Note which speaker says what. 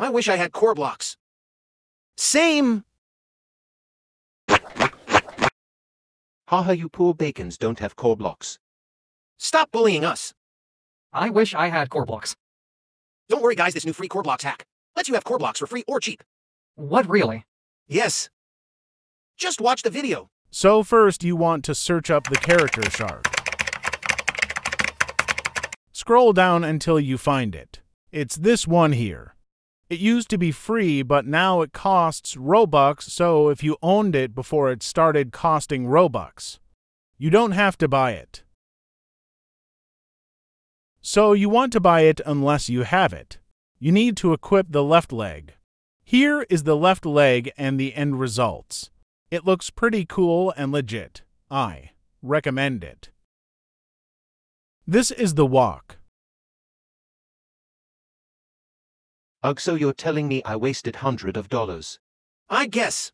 Speaker 1: I wish I had Korblox. Same!
Speaker 2: Haha, you poor bacons don't have Korblox.
Speaker 1: Stop bullying us.
Speaker 3: I wish I had Korblox.
Speaker 1: Don't worry, guys, this new free Korblox hack lets you have Korblox for free or cheap.
Speaker 3: What really?
Speaker 1: Yes. Just watch the video.
Speaker 4: So first you want to search up the character shard. Scroll down until you find it. It's this one here. It used to be free, but now it costs Robux, so if you owned it before it started costing Robux, you don't have to buy it. So you want to buy it unless you have it. You need to equip the left leg. Here is the left leg and the end results. It looks pretty cool and legit. I recommend it. This is the walk.
Speaker 2: Ugh, so you're telling me I wasted hundred of dollars.
Speaker 1: I guess.